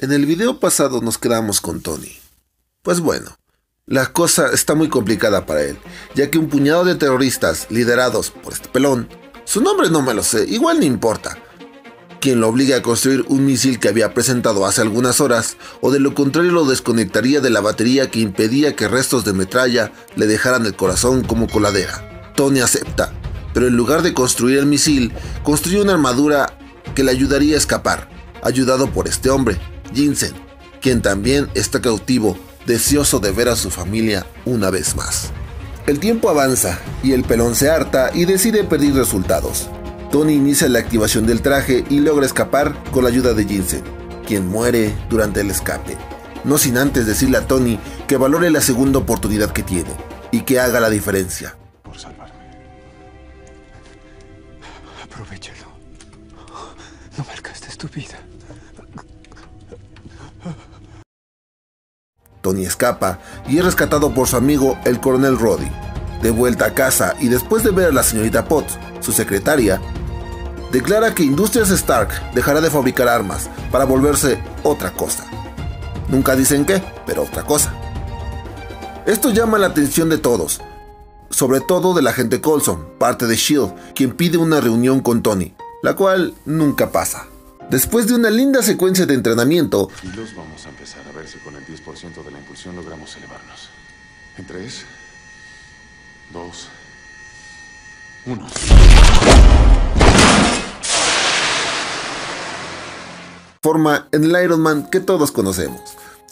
En el video pasado nos quedamos con Tony. Pues bueno, la cosa está muy complicada para él, ya que un puñado de terroristas liderados por este pelón, su nombre no me lo sé, igual no importa, quien lo obliga a construir un misil que había presentado hace algunas horas, o de lo contrario lo desconectaría de la batería que impedía que restos de metralla le dejaran el corazón como coladera. Tony acepta, pero en lugar de construir el misil, construye una armadura que le ayudaría a escapar, ayudado por este hombre, Jinsen, quien también está cautivo, deseoso de ver a su familia una vez más. El tiempo avanza y el pelón se harta y decide pedir resultados. Tony inicia la activación del traje y logra escapar con la ayuda de Jinsen, quien muere durante el escape. No sin antes decirle a Tony que valore la segunda oportunidad que tiene y que haga la diferencia. Por salvarme. Aprovechalo. No marcaste tu vida. Tony escapa y es rescatado por su amigo el coronel Roddy. De vuelta a casa y después de ver a la señorita Potts, su secretaria, declara que Industrias Stark dejará de fabricar armas para volverse otra cosa. Nunca dicen qué, pero otra cosa. Esto llama la atención de todos, sobre todo de la gente Colson, parte de Shield, quien pide una reunión con Tony, la cual nunca pasa. Después de una linda secuencia de entrenamiento, Y los vamos a empezar a ver si con el 10% de la impulsión logramos elevarnos. En 3, 2, 1. forma en el Iron Man que todos conocemos.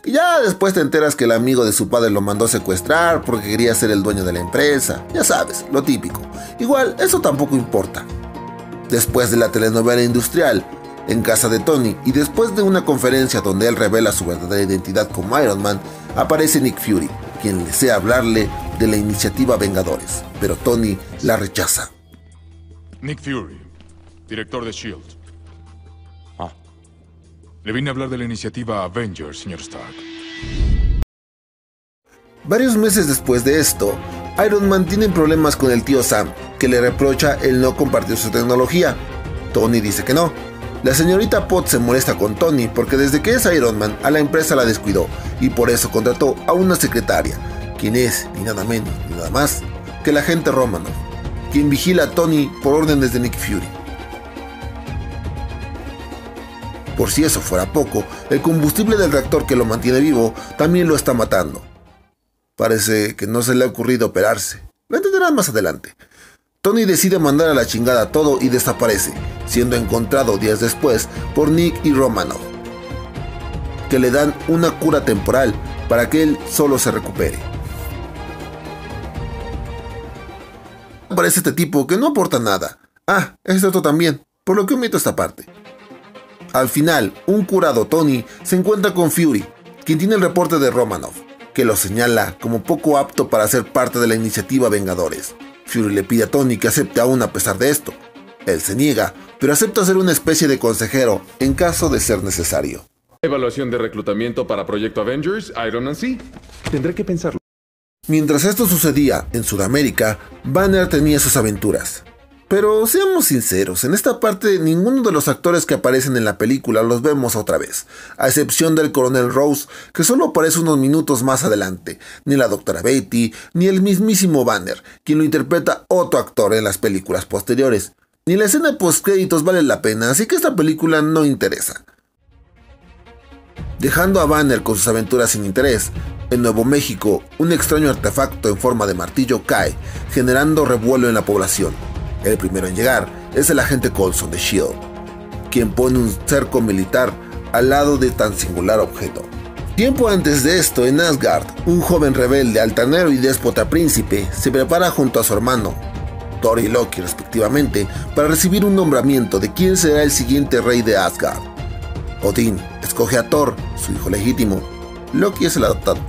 Y ya después te enteras que el amigo de su padre lo mandó a secuestrar porque quería ser el dueño de la empresa. Ya sabes, lo típico. Igual, eso tampoco importa. Después de la telenovela industrial, en casa de Tony, y después de una conferencia donde él revela su verdadera identidad como Iron Man, aparece Nick Fury, quien desea hablarle de la iniciativa Vengadores, pero Tony la rechaza. Nick Fury, director de SHIELD. Ah, Le vine a hablar de la iniciativa Avengers, señor Stark. Varios meses después de esto, Iron Man tiene problemas con el tío Sam, que le reprocha el no compartir su tecnología. Tony dice que no. La señorita Potts se molesta con Tony porque desde que es Iron Man a la empresa la descuidó y por eso contrató a una secretaria, quien es ni nada menos ni nada más que la agente Romanoff, quien vigila a Tony por órdenes de Nick Fury. Por si eso fuera poco, el combustible del reactor que lo mantiene vivo también lo está matando. Parece que no se le ha ocurrido operarse. Lo entenderán más adelante. Tony decide mandar a la chingada todo y desaparece, siendo encontrado días después por Nick y Romanoff, que le dan una cura temporal para que él solo se recupere. Aparece este tipo que no aporta nada. Ah, este otro también, por lo que omito esta parte. Al final, un curado Tony se encuentra con Fury, quien tiene el reporte de Romanoff, que lo señala como poco apto para ser parte de la iniciativa Vengadores. Fury le pide a Tony que acepte aún a pesar de esto. Él se niega, pero acepta ser una especie de consejero en caso de ser necesario. Evaluación de reclutamiento para Proyecto Avengers, Iron Man sí. Tendré que pensarlo. Mientras esto sucedía en Sudamérica, Banner tenía sus aventuras. Pero seamos sinceros, en esta parte ninguno de los actores que aparecen en la película los vemos otra vez, a excepción del coronel Rose, que solo aparece unos minutos más adelante, ni la doctora Beatty, ni el mismísimo Banner, quien lo interpreta otro actor en las películas posteriores. Ni la escena postcréditos vale la pena, así que esta película no interesa. Dejando a Banner con sus aventuras sin interés, en Nuevo México, un extraño artefacto en forma de martillo cae, generando revuelo en la población. El primero en llegar es el agente Coulson de Shield, quien pone un cerco militar al lado de tan singular objeto. Tiempo antes de esto, en Asgard, un joven rebelde, altanero y déspota príncipe se prepara junto a su hermano, Thor y Loki respectivamente, para recibir un nombramiento de quién será el siguiente rey de Asgard. Odín escoge a Thor, su hijo legítimo. Loki es el adoptado.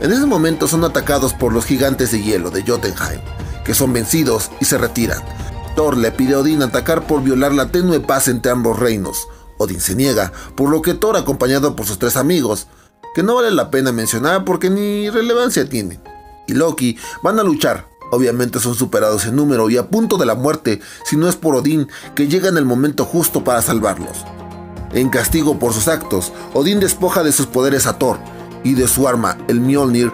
En ese momento son atacados por los gigantes de hielo de Jotunheim, que son vencidos y se retiran. Thor le pide a Odín atacar por violar la tenue paz entre ambos reinos. Odín se niega, por lo que Thor, acompañado por sus tres amigos, que no vale la pena mencionar porque ni relevancia tienen, y Loki van a luchar. Obviamente son superados en número y a punto de la muerte, si no es por Odín, que llega en el momento justo para salvarlos. En castigo por sus actos, Odín despoja de sus poderes a Thor y de su arma, el Mjolnir,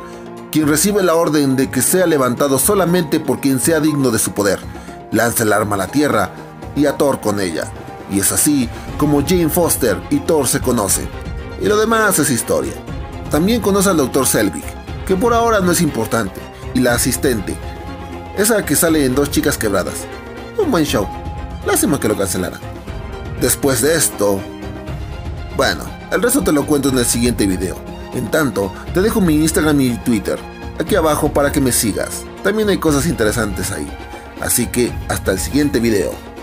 quien recibe la orden de que sea levantado solamente por quien sea digno de su poder. Lanza el arma a la tierra y a Thor con ella. Y es así como Jane Foster y Thor se conocen. Y lo demás es historia. También conoce al Dr. Selvig, que por ahora no es importante, y la asistente, esa que sale en Dos Chicas Quebradas. Un buen show. Lástima que lo cancelaran. Después de esto... Bueno, el resto te lo cuento en el siguiente video. En tanto, te dejo mi Instagram y Twitter aquí abajo para que me sigas. También hay cosas interesantes ahí. Así que hasta el siguiente video.